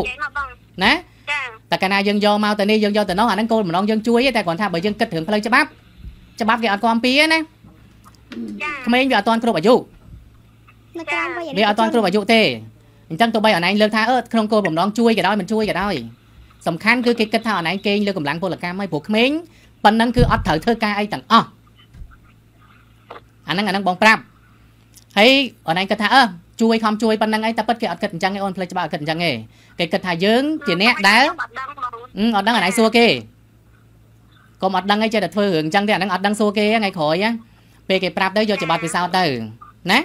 ណាចាតែកាលណាយើងយកមកទៅនេះយើងយកទៅនោះអាហ្នឹងគោលបំណងយើងជួយទេតែគ្រាន់ថាបើយើងគិតរឿងផ្លូវច្បាប់ច្បាប់គេអត់គាំពៀណាចា ក្មេងវាអត់ទាន់គ្រប់អាយុនៅក្រៅវ័យវាអត់ទាន់គ្រប់អាយុទេអញ្ចឹងទោះបីអនឯងលើកថាអឺក្នុងគោលបំណងជួយក៏ដោយមិនជួយក៏ដោយសំខាន់គឺគេគិតថាអនឯងកេងលើកម្លាំងពលកម្មហើយព្រោះក្មេងប៉ុណ្ណឹងគឺអត់ត្រូវធ្វើការអីទាំងអស់អាហ្នឹងអាហ្នឹងបងប្រាប់ហើយអនឯងគិតថាអឺជួយខំជួយប៉ុណ្ណឹងអីតែពិតគេអត់គិតអញ្ចឹងទេអូនផ្លេចច្បាប់អត់គិតអញ្ចឹងទេគេគិតថាយើងជាអ្នកដែលអត់ដឹងបងអឺអត់ដឹងអនឯងសួរគេកុំអត់ដឹងអីចេះតែធ្វើរឿងអញ្ចឹងទេអាហ្នឹងអត់ដឹងសួរគេថ្ងៃក្រោយណា ពេលគេប្រាប់ទៅយកច្បាប់ពិសោធន៍ទៅណា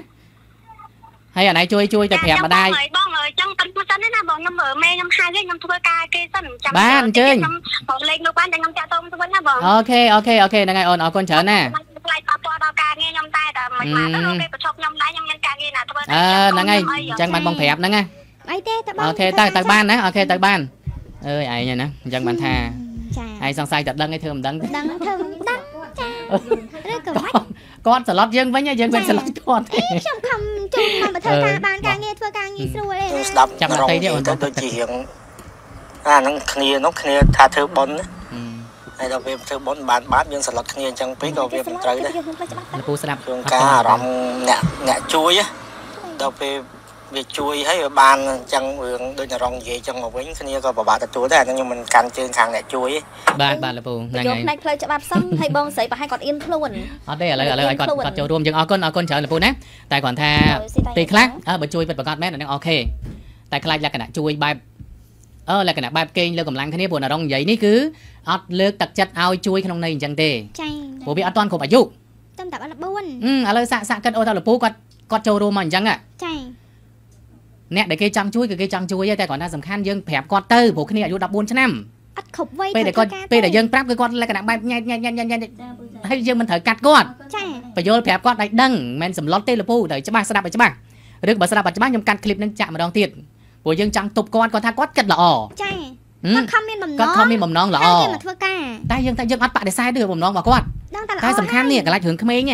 ហើយអនឯងជួយជួយទៅប្រាប់ម្ដាយបងអើយចឹងប៉ុន្តែសិនណាបងខ្ញុំមើលមេខ្ញុំហៅគេខ្ញុំធ្វើការគេសិនចាំបាទអញ្ជើញខ្ញុំបងលេខនោះបានតែខ្ញុំចាក់តងទៅវិញណាបងអូខេអូខេអូខេហ្នឹងហើយអូនអរគុណច្រើនណាខ្លាចប៉ះពាល់ដល់ការងារខ្ញុំតែតែមិនបានទៅគេប្រឈប់ខ្ញុំដែរខ្ញុំមានការងារណាធ្វើអឺហ្នឹងហើយអញ្ចឹងបានបងប្រាប់ហ្នឹងណាអីទេតើបងអូខេទៅទៅបានណាអូខេទៅបានអើយឯងហ្នឹងណាអញ្ចឹងបានថាចាឯងសង្ស័យតែដឹងឯងធ្វើមិនដឹងទេដឹងធ្វើដឹងចាឬក៏មិន គាត់សឡុតយើងវិញហើយយើងមិនសឡុតគាត់ទេខ្ញុំខំជួយមកធ្វើការបានការងារធ្វើការងារស្រួលទេណាស្ដាប់ចាំអត់រងទេទេនិយាអូយនទៅដូចជារៀងអាហ្នឹងគ្នានោះគ្នាថាធ្វើប៉ុនណាហើយដល់ពេលធ្វើប៉ុនបានបានយើងស្លុតគ្នាអញ្ចឹងពេកក៏វាមិនត្រូវដែរលោកពូស្ដាប់ជួនកាលអារម្មណ៍អ្នកអ្នកជួយណាដល់ពេល វាជួយហើយវាបានអញ្ចឹងរឿងដូចរងនិយាយអញ្ចឹងមកវិញគ្នាក៏ពិបាកទទួលដែរអាហ្នឹងខ្ញុំមិនកាន់ជើងខាងអ្នកជួយទេបាទបាទលោកពូហ្នឹងយកហើយផ្នែកផ្លូវច្បាប់សឹងហើយបងស្រីប្រហែលគាត់អៀនខ្លួនអត់ទេឥឡូវឥឡូវឲ្យគាត់គាត់ចូលរួមយើងអរគុណអរគុណច្រើនលោកពូណាតែគ្រាន់ថាពេលខ្លះអើបើជួយពិតប្រាកដមែនអាហ្នឹងអូខេតែខ្លាចលក្ខណៈជួយបែបអឺលក្ខណៈបែបកេងលើកម្លាំងគ្នាព្រោះនរងនិយាយនេះគឺអត់លើកទឹកចិត្តឲ្យជួយក្នុងន័យអញ្ចឹងទេចាព្រោះវាអត់ទាន់គ្រប់អាយុតាមតាប់14អឺឥឡូវសាក់សាក់គិតអូថាលពូគាត់គាត់ចូលរួមមកអញ្ចឹងហ่ะចា អ្នកដែលគេចង់ជួយគឺគេចង់ជួយតែគាត់ថាសំខាន់យើងប្រាប់គាត់ទៅព្រោះគ្នាអាយុ14ឆ្នាំអត់គ្រប់វ័យពេលដែលគាត់ពេលដែលយើងប្រាប់គឺគាត់លក្ខណៈបែបញ៉ែញ៉ែញ៉ែញ៉ែហើយយើងមិនត្រូវកាត់គាត់បញ្យល់ប្រាប់គាត់ឲ្យដឹងមិនមែនសម្លុតទេលពូត្រូវច្បាស់ស្ដាប់ឲ្យច្បាស់ឬបើស្ដាប់ឲ្យច្បាស់ខ្ញុំកាត់ឃ្លីបនឹងចាក់ម្ដងទៀតព្រោះយើងចង់ទប់គាត់គាត់ថាគាត់គិតល្អចាគាត់ខំមានបំណងគាត់ខំមានបំណងល្អតែយើងតែយើងអត់បដិសេធទេបំណងរបស់គាត់តែសំខាន់នេះកន្លែងរឿងក្មេង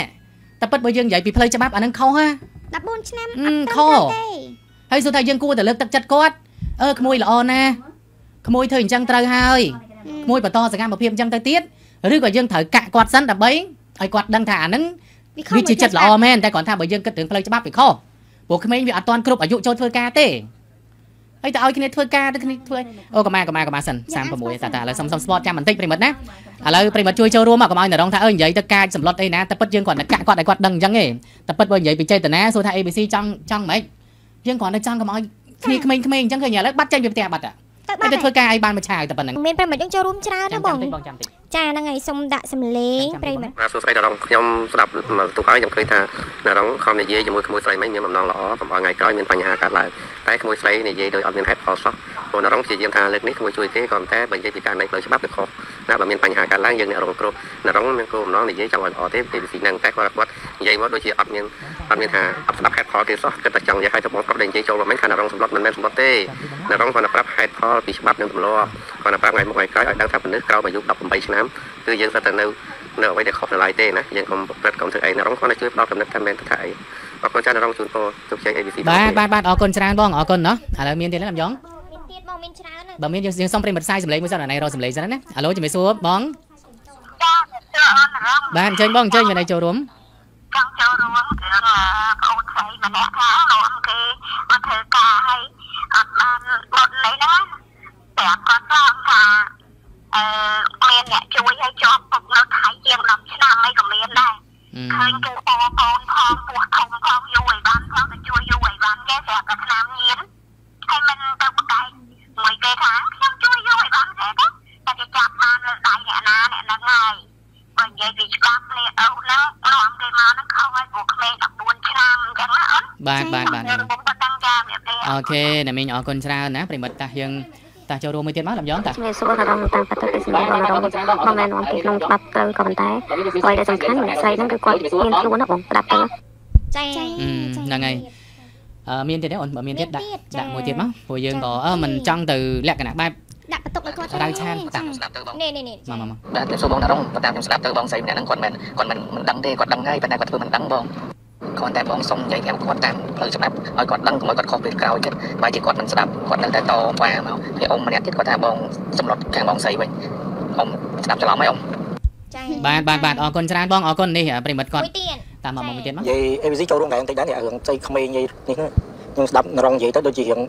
តែប៉ិតបើយើងនិយាយពីផ្លូវច្បាប់អានឹងខុសណា14ឆ្នាំអត់ខុសទេ ហើយសួរថាយើងគួរតែលើកទឹកចិត្តគាត់អឺក្មួយល្អណាស់ក្មួយធ្វើអញ្ចឹងត្រូវហើយក្មួយបន្តសកម្មភាពអញ្ចឹងទៅទៀតឬក៏យើងត្រូវកាក់គាត់សិនដើម្បីឲ្យគាត់ដឹងថាអានឹងខំវាជាមួយចិត្តល្អមែនតែគ្រាន់ថាបើយើងគិតរឿងផ្លូវច្បាប់វាខុសព្រោះក្មេងវាអត់ទាន់គ្រប់អាយុចូលធ្វើការទេហើយតែឲ្យគ្នាធ្វើការទៅគ្នាធ្វើអូកម៉ាកម៉ាកម៉ាសិន36តាតាឥឡូវសុំសុំស្ពតចាំបន្តិចប្រិមិត្តណាឥឡូវប្រិមិត្តជួយចូលរួមមកកុំឲ្យនរងថាអើនិយាយទៅកាចសម្លុតអីណាតែពិតយើងគ្រាន់តែកាក់គាត់ឲ្យគាត់ដឹងអញ្ចឹងទេតែពិតបើនិយាយពីចេតនាសួរថា ABC ចង់ចង់មិន យើងគ្រាន់តែចង់កុំឲ្យគ្នាក្មេងៗអញ្ចឹងឃើញឥឡូវបាត់ចេញពីផ្ទះបាត់ទៅតែបាត់ទៅធ្វើការឲ្យបានមួយឆាវតែប៉ុណ្្នឹងមានប្រិមិត្តយើងចូលរួមច្រើនចាំណាបងតិចបងចាំតិចចាហ្នឹងហើយសុំដាក់សម្លេងប្រិមិត្តបាទសួស្តីតារងខ្ញុំស្ដាប់មកទូហើយខ្ញុំឃើញថាតារងខំនិយាយជាមួយក្មួយស្រីមិញមានបំណងល្អបំផថ្ងៃក្រោយមានបញ្ហាកើតឡើងតែក្មួយស្រីនិយាយដោយអត់មានហេតុផលសោះព្រោះតារងព្យាយាមថាលើកនេះក្មួយជួយគេក៏ប៉ុន្តែបើនិយាយពីការណៃផ្លូវច្បាប់វាខុសណាបើមានបញ្ហាកើតឡើងយើងអ្នករងគ្រោះតារងមានគោលបំណងនិយាយចង់ឲ្យល្អទេពីវិស័យហ្នឹងតែគាត់គាត់និយាយមកដូចជាអត់មានអត់មានថាអត់ស្ដាប់ហេតុផលទេសោះគិតតែចង់និយាយឲ្យទៅបងប្រុសដែលនិយាយចូលមកមិញថាតារងសម្លុតមិនមែនសម្លុតទេតារងគាត់តែប្រាប់ហេតុផលពីច្បាប់និងទម្លាប់គាត់តែប្រាប់ថ្ងៃមុខថ្ងៃក្រោយឲ្យដឹងថាមនុស្សក្រោមអាយុ18ឆ្នាំគឺយើងស្ថិតតែនៅនៅអ្វីដែលខុសនៅឡើយទេណាយើងកុំប្រព្រឹត្តកុំធ្វើអីណារងគាត់តែជួយផ្ដល់កំណត់ថាមែនទៅថាអីអរគុណច្រើនរងជូនពរជោគជ័យ ABC បាទបាទបាទអរគុណច្រើនបងអរគុណណោះឥឡូវមានទៀតទេណាយ៉ងមានទៀតបងមានច្រើនណាស់បើមានយើងយើងសុំប្រិមិត្តផ្សាយសម្លេងមួយសិនអាណៃរកសម្លេងសិនណាអាឡូជំរាបសួរបងចាទៅអនរងបាទអញ្ជើញបងអញ្ជើញមានអីចូលរួមចង់ចូលរួមរឿងប្អូនស្រីម្នាក់ថាលោកគេមកធ្វើការឲ្យអត់បានបុតនេះណាប្រាប់គាត់ផងថាអឺ មានអ្នកជួយឲ្យជាប់ពុកនៅថៃជាង10ឆ្នាំអីក៏មានដែរអឺឃើញពួកបងប្អូនផងពួកធំផងយូរឲ្យបានផងទៅជួយយូរឲ្យបានគេស្រាប់តែឆ្នាំញៀនហើយមិនទៅបដែកមួយគេថាខ្ញុំជួយយូរឲ្យបានគេទៅតែគេចាប់បានលើដៃអ្នកណាអ្នកហ្នឹងហើយបើនិយាយពីច្បាប់លេអូហ្នឹងនាំគេមកហ្នឹងខំឲ្យពួកក្មេង14ឆ្នាំអញ្ចឹងណាអូនបាទបាទបាទខ្ញុំក៏ដឹងចាវាទេអូខេណាមីងអរគុណច្រើនណាប្រិមិត្តតាយើង តាចូលរួមមួយទៀតមកឡំយ៉ងតាជំរាបសួរថាដល់តាមបទទេសនារបស់រងបងណែនាំពីក្នុងច្បាប់ត្រូវក៏ប៉ុន្តែអ្វីដែលសំខាន់ម្នាក់ស្រីហ្នឹងគឺគាត់មានខ្លួនណាបងស្ដាប់ទៅចាអឺហ្នឹងហើយអឺមានទៀតទេអូនបើមានទៀតដាក់មានទៀតចាដាក់មួយទៀតមកព្រោះយើងក៏អឺមិនចង់ទៅលក្ខណៈបែបដាក់បន្ទុកឲ្យគាត់រៅឆានតាក់ស្ដាប់ទៅបងនេះនេះនេះមកមកមកបាទខ្ញុំសួរបងតារងប៉ុន្តែខ្ញុំស្ដាប់ទៅបងស្រីម្នាក់ហ្នឹងគាត់មិនគាត់មិនមិនដឹងទេគាត់ដឹងហើយប៉ុន្តែគាត់ធ្វើមិនដឹងបង គ្រាន់តែបងសុំនិយាយប្រាប់គាត់តាមផ្លូវច្បាប់ឲ្យគាត់ដឹងកុំឲ្យគាត់ខុសពេលក្រោយទៀតបើជាគាត់មិនស្ដាប់គាត់នៅតែតវ៉ាមកហើយអ៊ំម្នាក់ទៀតគាត់ថាបងសម្លុតខាងបងស្រីវិញអ៊ំស្ដាប់ច្រឡំហើយអ៊ំចាបាទបាទបាទអរគុណច្រើនបងអរគុណនេះប្រិមិត្តគាត់មួយទៀតតាមមកមកមួយទៀតមកនិយាយ ABC ចូលរួមដែរបន្តិចដែរនេះរឿងចៃក្មេងនិយាយនេះណាខ្ញុំស្ដាប់នរងនិយាយទៅដូចជារឿង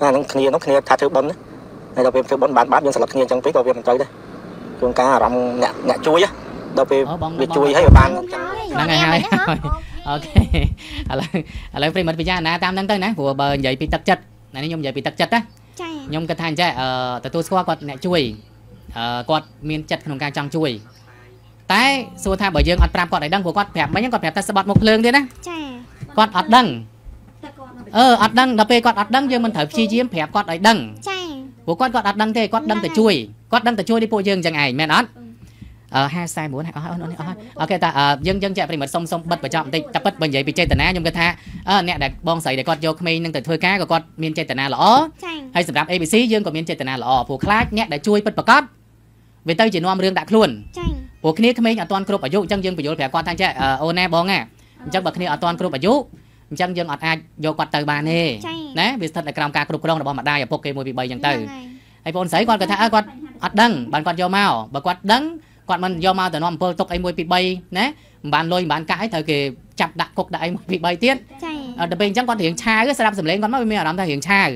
អាហ្នឹងគ្នាហ្នឹងគ្នាថាធ្វើបុណ្យណាហើយដល់ពេលធ្វើបុណ្យបានបាបយើងស្លឹកគ្នាអញ្ចឹងពេកក៏វាមិនត្រូវដែរជួនកាលអារម្មណ៍អ្នកអ្នកជួយណាដល់ពេលអូបងវាជួយឲ្យបានហ្នឹងហើយហើយ អូខេឥឡូវឥឡូវប្រិមិត្តពិចារណាតាមហ្នឹងទៅណាព្រោះបើនិយាយពីទឹកចិត្តណានេះខ្ញុំនិយាយពីទឹកចិត្តណាចាខ្ញុំគិតថាអញ្ចឹងអឺទទួលស្គាល់គាត់អ្នកជួយអឺគាត់មានចិត្តក្នុងការចង់ជួយតែសួរថាបើយើងអត់ប្រាប់គាត់ឲ្យដឹងព្រោះគាត់ប្រាប់មិញគាត់ប្រាប់តែស្បត់មុខភ្លើងទេណាចាគាត់អត់ដឹងតែគាត់នៅអឺអត់ដឹងដល់ពេលគាត់អត់ដឹងយើងមិនត្រូវព្យាយាមប្រាប់គាត់ឲ្យដឹងចាព្រោះគាត់គាត់អត់ដឹងទេគាត់ដឹងតែជួយគាត់ដឹងតែជួយនេះពួកយើងអញ្ចឹងឯងមែនអត់ អឺ59អស់ហើយអូនអូនអស់ហើយអូខេតាអឺយើងយើងចាក់ប្រិមិត្តសុំសុំបិទបញ្ចប់បន្តិចតែពិតបើនិយាយពីចេតនាខ្ញុំគិតថាអឺអ្នកដែលបងស្រីដែលគាត់យកក្មេងនឹងទៅធ្វើការក៏គាត់មានចេតនាល្អចាហើយសម្រាប់ ABC យើងក៏មានចេតនាល្អព្រោះខ្លាចអ្នកដែលជួយពិតប្រាកដវាទៅជានាំរឿងដាក់ខ្លួនចាព្រោះគ្នាក្មេងអត់ទាន់គ្រប់អាយុអញ្ចឹងយើងបញ្យល់ប្រាប់គាត់ថាចេះអឺអូនណាបងណាអញ្ចឹងបើគ្នាអត់ទាន់គ្រប់អាយុអញ្ចឹងយើងអត់អាចយកគាត់ទៅបានទេចាណាវាស្ថិតនៅក្រោមការគ្រប់គ្រងរបស់ម្ដាយឪពុកគេមួយពី3អញ្ចឹងទៅហ្នឹងហើយហើយបងស្រីគាត់ក៏ថាអើគាត់អត់ដឹងបានគាត់យកមកបើគាត់ដឹង គាត់មិនយកមកទៅនាំអំពើទុកអីមួយពី3ណាមិនបានលុយមិនបានកាក់អីត្រូវគេចាប់ដាក់គុកដាក់អីមួយពី3ទៀតចាអឺដល់ពេលអញ្ចឹងគាត់រៀងឆាវស្រាប់សម្លេងគាត់មកវាមានអារម្មណ៍ថារៀងឆាវ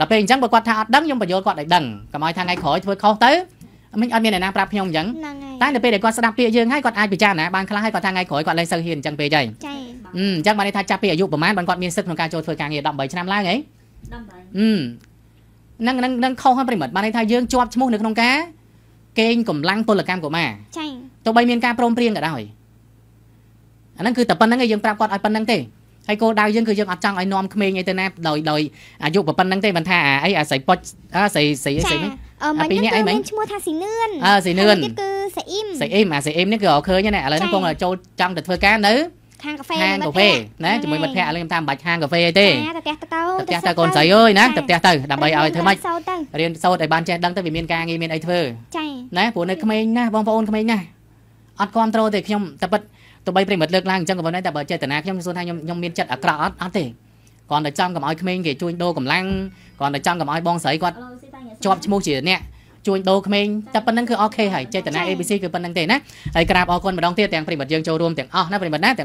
ដល់ពេលអញ្ចឹងបើគាត់ថាអត់ដឹងខ្ញុំបញ្យល់គាត់ឲ្យដឹងកុំឲ្យថាថ្ងៃក្រោយធ្វើខុសទៅមិនអត់មានអ្នកណាប្រាប់ខ្ញុំអញ្ចឹងហ្នឹងហើយតែដល់ពេលដែលគាត់ស្ដាប់ពាក្យយើងហើយគាត់អាចពិចារណាបានខ្លះហើយគាត់ថាថ្ងៃក្រោយគាត់លែងសូវហ៊ានអញ្ចឹងពេកហើយចាអឺអញ្ចឹងបានន័យថាចាប់ពីអាយុប្រហែលបានគាត់មានសិទ្ធិក្នុងការចូលធ្វើការងារ13ឆ្នាំឡើងហីដើម្បីអឺហ្នឹងហ្នឹងហ្នឹងខុសហើយប្រិមិត្តបានន័យថាយើងជាប់ឈ្មោះនៅក្នុងការ កេងកម្លាំងពលកម្មកុមារចាទោះបីមានការព្រមព្រៀងក៏ដោយអាហ្នឹងគឺតែប៉ុណ្្នឹងឯងយើងប្រាប់គាត់ឲ្យប៉ុណ្្នឹងទេហើយគោលដៅយើងគឺយើងអត់ចង់ឲ្យនាំក្មេងអីទៅណាដោយដោយអាយុប៉ុណ្្នឹងទេមិនថាអាអីអាស្រីប៉ុចអាស្រីស្រីអីស្រីហ្នឹងអឺមិញអាពីរនាក់ហ្នឹងអីមិគឺញមានឈ្មោះថាស៊ីនឿនអើស៊ីនឿនហើយមួយទៀតគឺសាអ៊ីមស្រីអ៊ីមអាស្រីអ៊ីមនេះគឺឃើញណាឥឡូវនេះចា៎កំពុងតែចូលចង់ទៅធ្វើការនៅ ខាងកាហ្វេហាងកាហ្វេណាជាមួយមិត្តភក្តិឥឡូវខ្ញុំតាមបាច់ហាងកាហ្វេអីទេចាទៅផ្ទះទៅទៅផ្ទះទៅកូនស្រីអើយណាទៅផ្ទះទៅដើម្បីឲ្យធ្វើម៉េចសោតទៅរៀនសូត្រឲ្យបានចេះដឹងទៅវាមានការងារមានអីធ្វើចាណាព្រោះនៅក្មេងណាបងប្អូនក្មេងណាអត់គ្រប់ត្រូលទេខ្ញុំតែប៉ិតទៅបីប្រិមិត្តលើកឡើងអញ្ចឹងក៏ប៉ុន្តែតែបើចេតនាខ្ញុំសួរថាខ្ញុំខ្ញុំមានចិត្តអាក្រក់អត់អត់ទេគ្រាន់តែចង់កុំឲ្យក្មេងគេជួញដូរកម្លាំងគ្រាន់តែចង់កុំឲ្យបងស្រីគាត់ Alo, xin tay nhà ជាប់ឈ្មោះជាអ្នកជួញដូរក្មេងតែប៉ុណ្្នឹងគឺអូខេហើយចេតនា ABC គឺប៉ុណ្្នឹងទេណាហើយក្រាបអរគុណម្ដងទៀតទាំងប្រិមិត្តយើងចូលរួមទាំងអស់ណាប្រិមិត្តណាទាំង